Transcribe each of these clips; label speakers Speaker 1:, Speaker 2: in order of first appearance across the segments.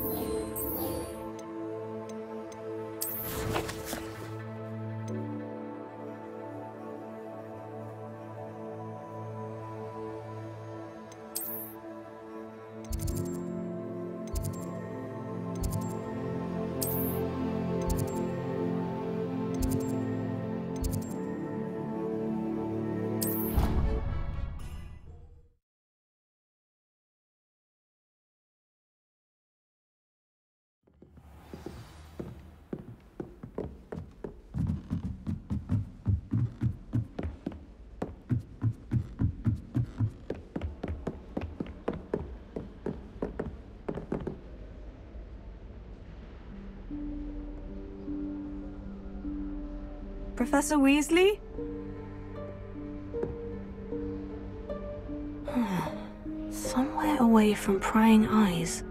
Speaker 1: 嗯。Professor Weasley? Somewhere away from prying eyes.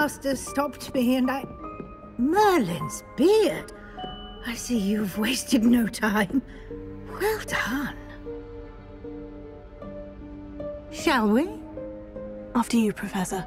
Speaker 2: Headmaster stopped me and I. Merlin's beard! I see you've wasted no time. Well done. Shall we?
Speaker 1: After you, Professor.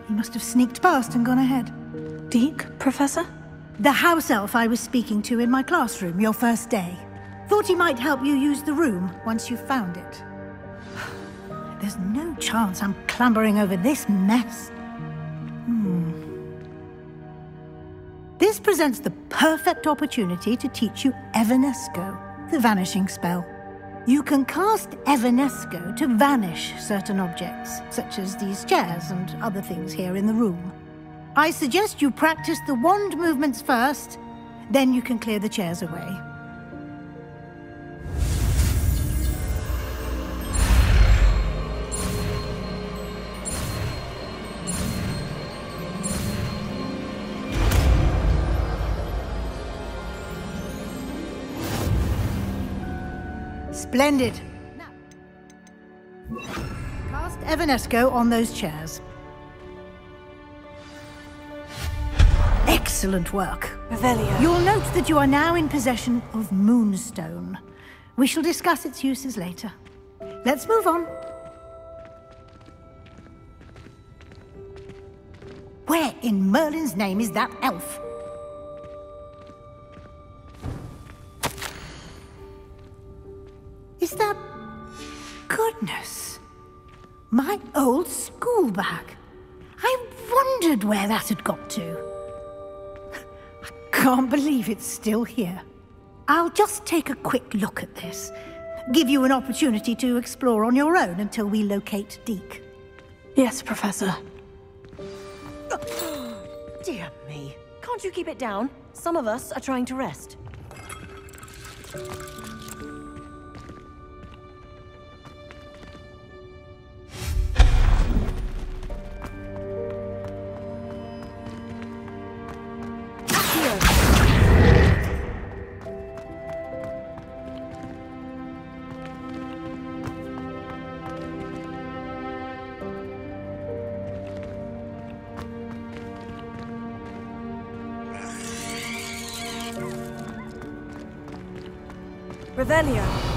Speaker 2: he must have sneaked past and gone ahead.
Speaker 1: Deek, Professor?
Speaker 2: The house elf I was speaking to in my classroom your first day. Thought he might help you use the room once you found it. There's no chance I'm clambering over this mess. Hmm. This presents the perfect opportunity to teach you Evanesco, the vanishing spell. You can cast Evanesco to vanish certain objects, such as these chairs and other things here in the room. I suggest you practice the wand movements first, then you can clear the chairs away. Splendid. Cast Evanesco on those chairs. Excellent work.
Speaker 1: Revelio.
Speaker 2: You'll note that you are now in possession of Moonstone. We shall discuss its uses later. Let's move on. Where in Merlin's name is that elf? My old school bag. I wondered where that had got to. I can't believe it's still here. I'll just take a quick look at this. Give you an opportunity to explore on your own until we locate Deek.
Speaker 1: Yes, Professor.
Speaker 3: Dear me. Can't you keep it down? Some of us are trying to rest.
Speaker 1: Revelio.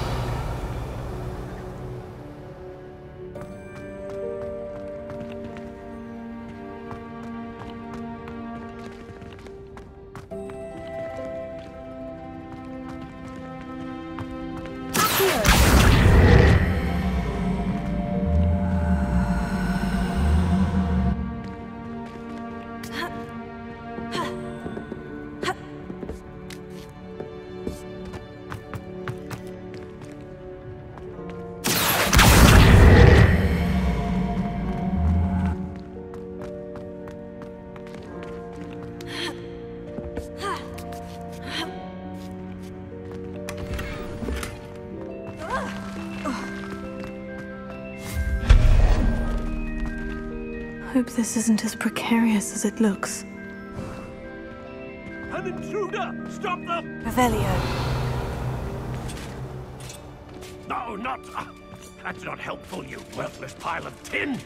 Speaker 1: Hope this isn't as precarious as it looks.
Speaker 4: An intruder! Stop them!
Speaker 3: Revelio.
Speaker 4: No, not... uh, that's not helpful, you worthless pile of tin!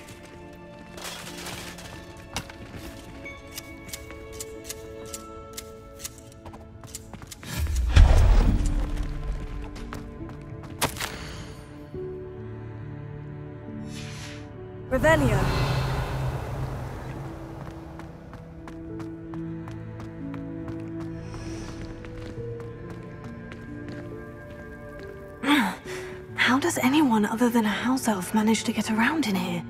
Speaker 3: Revelio.
Speaker 1: How does anyone other than a house elf manage to get around in here?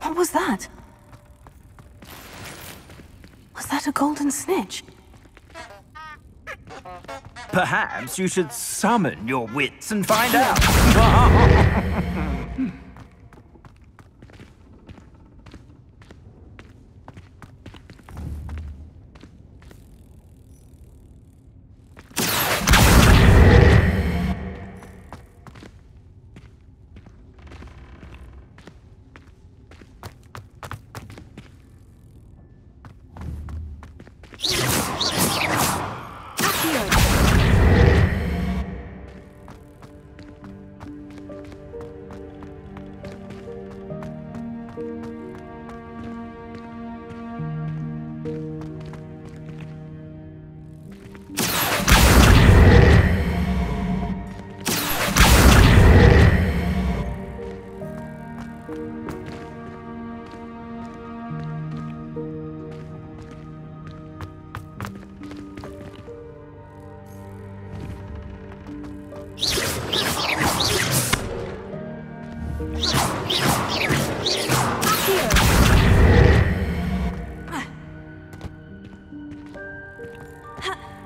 Speaker 1: What was that? Was that a golden snitch?
Speaker 5: Perhaps you should summon your wits and find out.
Speaker 3: Dear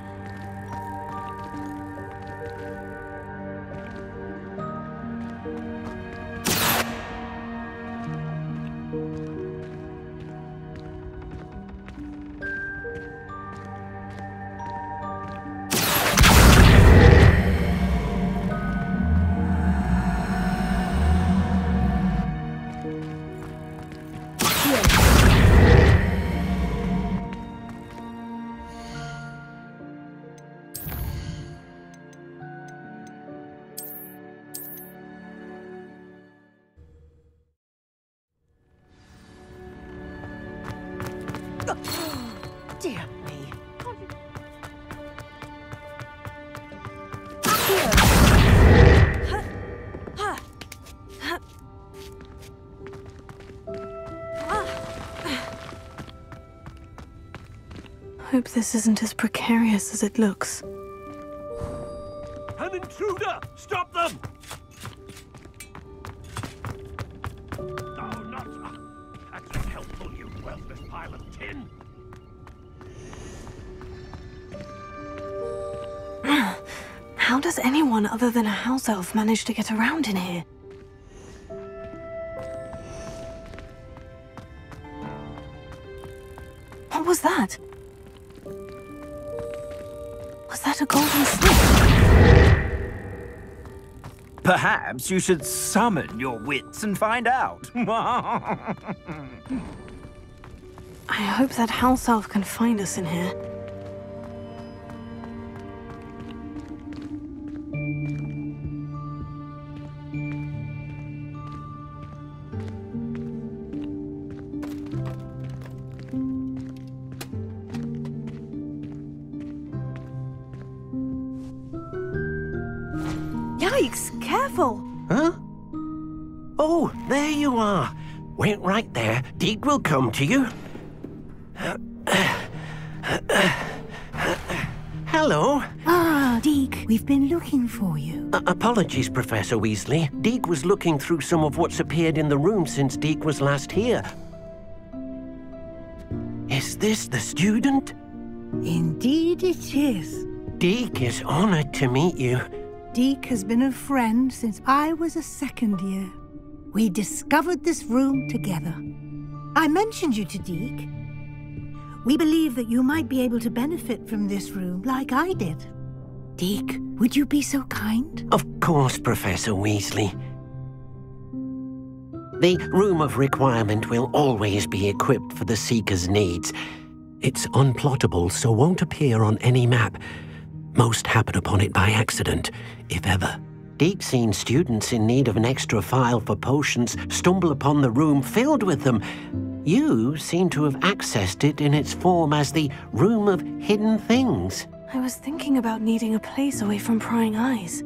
Speaker 1: Hope this isn't as precarious as it looks.
Speaker 4: An intruder! Stop them! No, not... that's not helpful, you worthless pile of tin!
Speaker 1: How does anyone other than a house elf manage to get around in here?
Speaker 5: Perhaps you should summon your wits and find out.
Speaker 1: I hope that house elf can find us in here.
Speaker 6: Will come to you. Hello.
Speaker 2: Ah, Deek, we've been looking for you.
Speaker 6: Uh, apologies, Professor Weasley. Deek was looking through some of what's appeared in the room since Deek was last here. Is this the student?
Speaker 2: Indeed it is.
Speaker 6: Deek is honored to meet you.
Speaker 2: Deek has been a friend since I was a second year. We discovered this room together. I mentioned you to Deek. We believe that you might be able to benefit from this room like I did. Deek, would you be so kind?
Speaker 6: Of course, Professor Weasley. The Room of Requirement will always be equipped for the Seeker's needs. It's unplottable, so won't appear on any map. Most happen upon it by accident, if ever. Deep seen students in need of an extra file for potions stumble upon the room filled with them. You seem to have accessed it in its form as the Room of Hidden Things.
Speaker 1: I was thinking about needing a place away from prying eyes.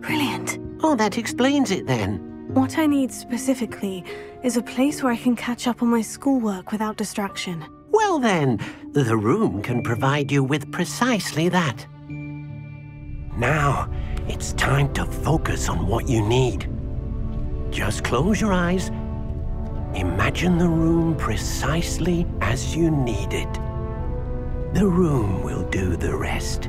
Speaker 1: Brilliant.
Speaker 6: Oh, that explains it then.
Speaker 1: What I need specifically is a place where I can catch up on my schoolwork without distraction.
Speaker 6: Well then, the room can provide you with precisely that. Now, it's time to focus on what you need. Just close your eyes. Imagine the room precisely as you need it. The room will do the rest.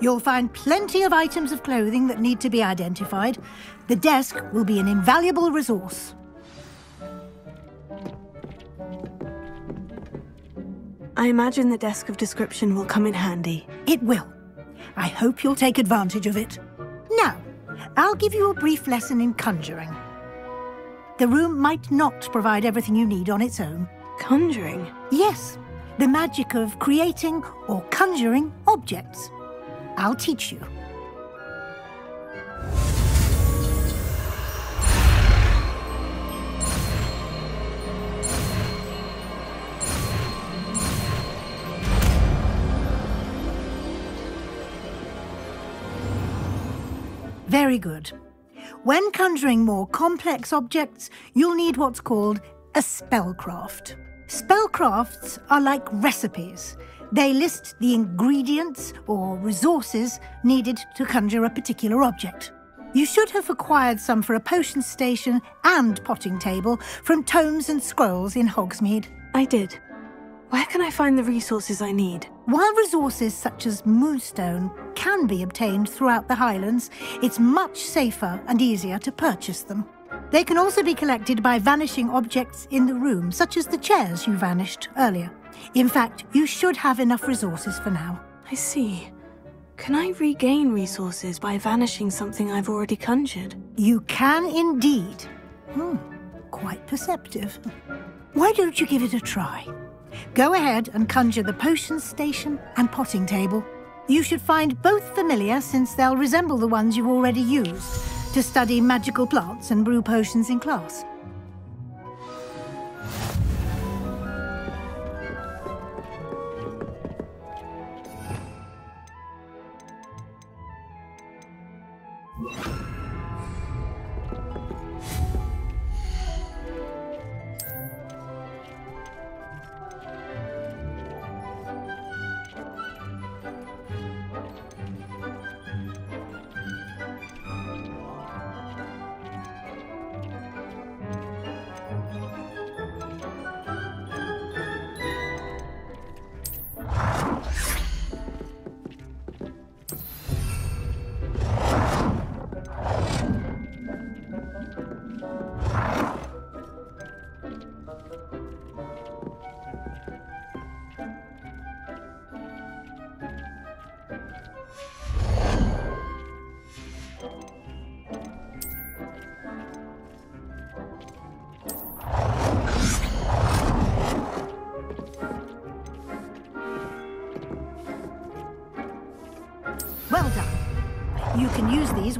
Speaker 2: You'll find plenty of items of clothing that need to be identified. The desk will be an invaluable resource.
Speaker 1: I imagine the desk of description will come in handy.
Speaker 2: It will. I hope you'll take advantage of it. Now, I'll give you a brief lesson in conjuring. The room might not provide everything you need on its own.
Speaker 1: Conjuring?
Speaker 2: Yes, the magic of creating or conjuring objects. I'll teach you. Very good. When conjuring more complex objects, you'll need what's called a spellcraft. Spellcrafts are like recipes. They list the ingredients or resources needed to conjure a particular object. You should have acquired some for a potion station and potting table from tomes and scrolls in Hogsmeade.
Speaker 1: I did. Where can I find the resources I need?
Speaker 2: While resources such as moonstone can be obtained throughout the Highlands, it's much safer and easier to purchase them. They can also be collected by vanishing objects in the room, such as the chairs you vanished earlier. In fact, you should have enough resources for now.
Speaker 1: I see. Can I regain resources by vanishing something I've already conjured?
Speaker 2: You can indeed. Hmm, quite perceptive. Why don't you give it a try? Go ahead and conjure the potion station and potting table. You should find both familiar since they'll resemble the ones you've already used to study magical plants and brew potions in class.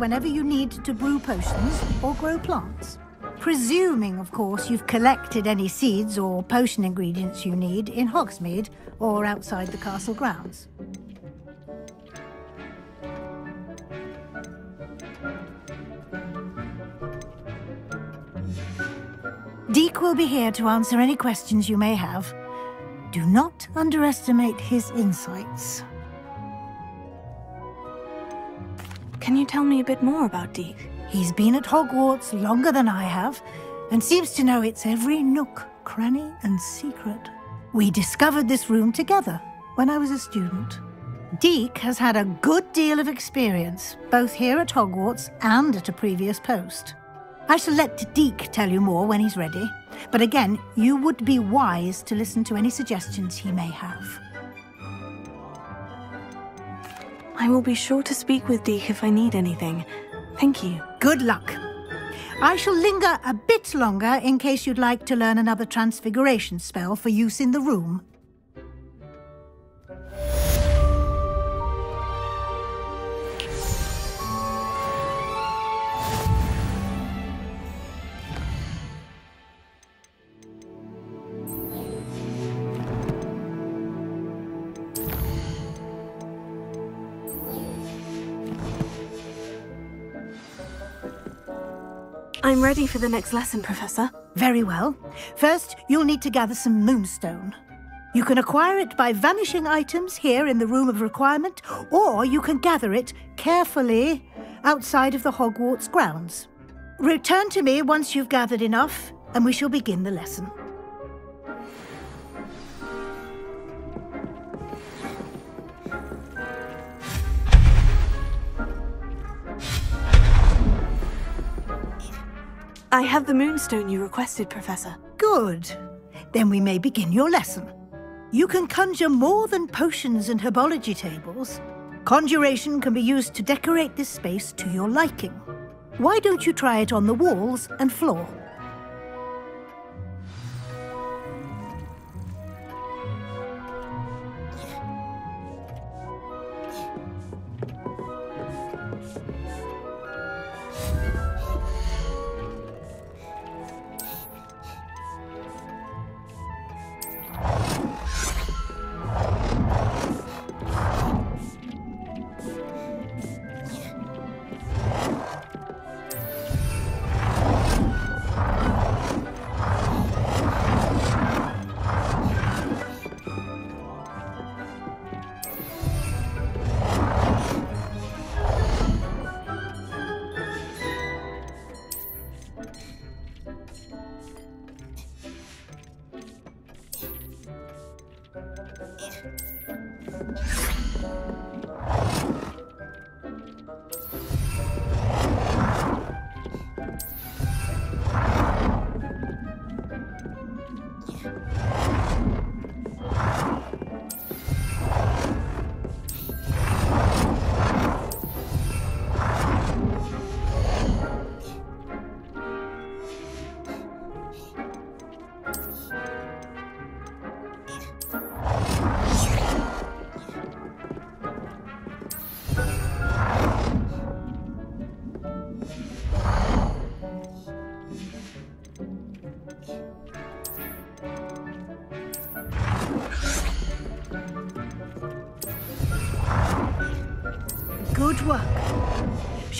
Speaker 2: Whenever you need to brew potions or grow plants. Presuming, of course, you've collected any seeds or potion ingredients you need in Hogsmeade or outside the castle grounds. Deek will be here to answer any questions you may have. Do not underestimate his insights.
Speaker 1: Can you tell me a bit more about Deek?
Speaker 2: He's been at Hogwarts longer than I have, and seems to know its every nook, cranny, and secret. We discovered this room together when I was a student. Deek has had a good deal of experience, both here at Hogwarts and at a previous post. I shall let Deek tell you more when he's ready. But again, you would be wise to listen to any suggestions he may have.
Speaker 1: I will be sure to speak with Deek if I need anything. Thank you.
Speaker 2: Good luck. I shall linger a bit longer in case you'd like to learn another transfiguration spell for use in the room.
Speaker 1: I'm ready for the next lesson, Professor.
Speaker 2: Very well. First, you'll need to gather some moonstone. You can acquire it by vanishing items here in the Room of Requirement, or you can gather it carefully outside of the Hogwarts grounds. Return to me once you've gathered enough, and we shall begin the lesson.
Speaker 1: I have the moonstone you requested, Professor.
Speaker 2: Good. Then we may begin your lesson. You can conjure more than potions and herbology tables. Conjuration can be used to decorate this space to your liking. Why don't you try it on the walls and floor?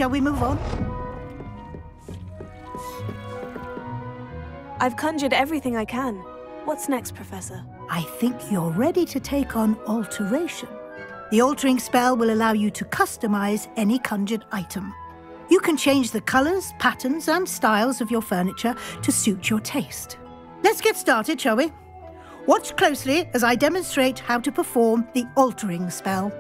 Speaker 2: Shall we move on?
Speaker 1: I've conjured everything I can. What's next, Professor?
Speaker 2: I think you're ready to take on alteration. The altering spell will allow you to customize any conjured item. You can change the colors, patterns, and styles of your furniture to suit your taste. Let's get started, shall we? Watch closely as I demonstrate how to perform the altering spell.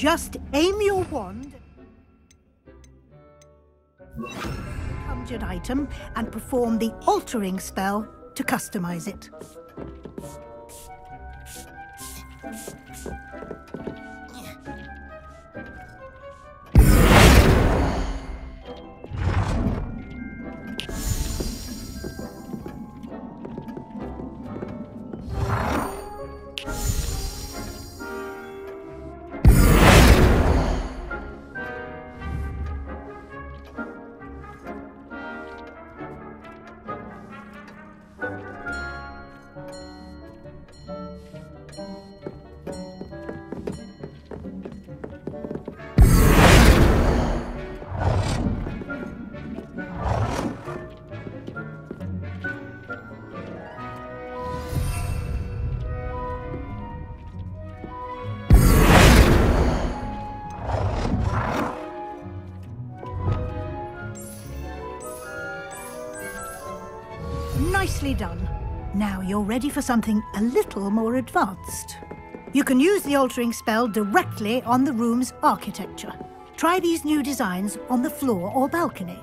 Speaker 2: Just aim your wand conjured item and perform the altering spell to customize it. You're ready for something a little more advanced. You can use the altering spell directly on the room's architecture. Try these new designs on the floor or balcony.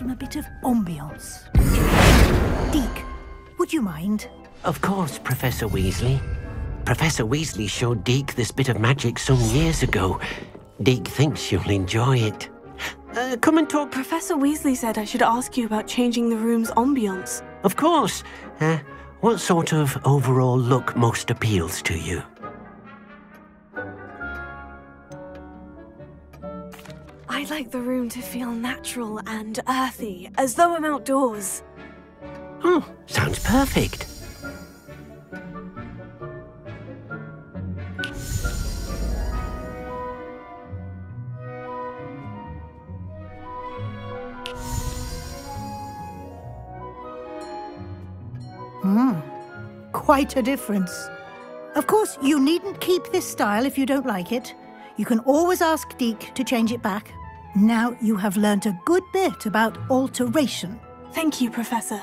Speaker 2: From a bit of ambiance. Deek, would you mind?
Speaker 6: Of course, Professor Weasley. Professor Weasley showed Deek this bit of magic some years ago. Deek thinks you'll enjoy it. Uh, come and talk.
Speaker 1: Professor Weasley said I should ask you about changing the room's ambiance.
Speaker 6: Of course. Uh, what sort of overall look most appeals to you?
Speaker 1: Like the room to feel natural and earthy, as though I'm outdoors.
Speaker 6: Oh, sounds perfect.
Speaker 2: Hmm, Quite a difference. Of course, you needn't keep this style if you don't like it. You can always ask Deek to change it back. Now you have learnt a good bit about alteration.
Speaker 1: Thank you, Professor.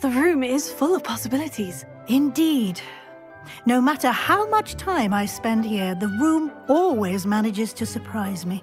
Speaker 1: The room is full of possibilities.
Speaker 2: Indeed. No matter how much time I spend here, the room always manages to surprise me.